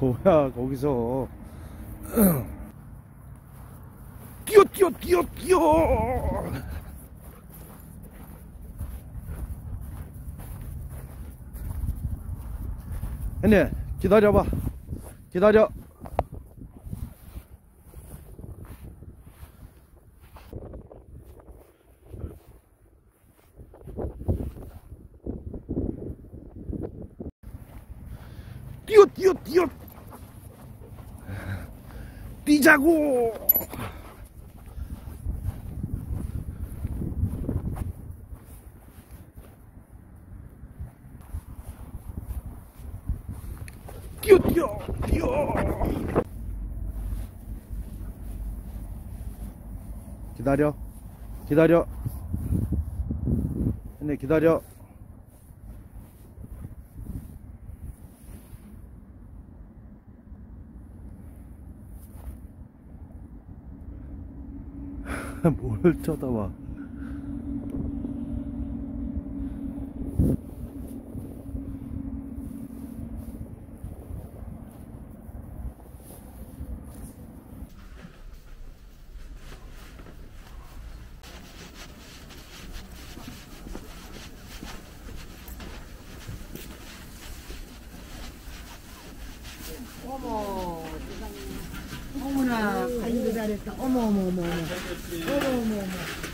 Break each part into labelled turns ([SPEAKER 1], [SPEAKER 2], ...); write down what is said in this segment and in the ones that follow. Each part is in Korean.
[SPEAKER 1] 뭐야 거기서. 뛰어 뛰어 뛰어 뛰어! henni 기다려봐. 기다려. 뛰어 뛰어 뛰어 뛰자고! 뛰어 뛰어 뛰어! 기다려. 기다려. 네 기다려 뭘 쳐다봐
[SPEAKER 2] 관리도 잘했다. 어머, 어머, 어머, 어머. 어머, 어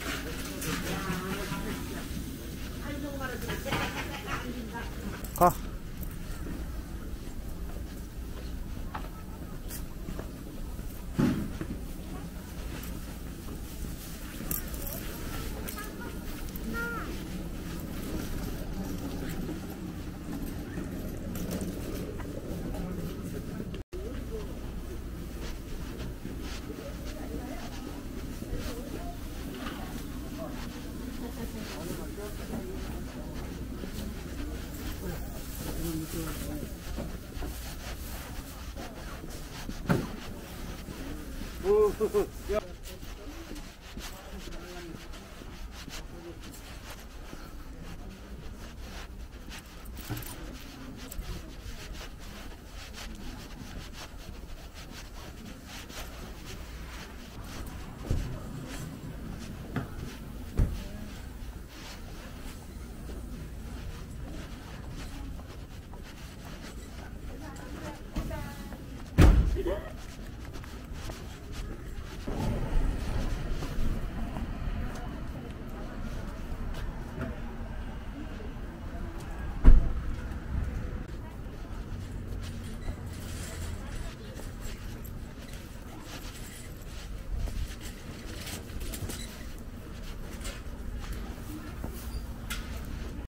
[SPEAKER 1] 야.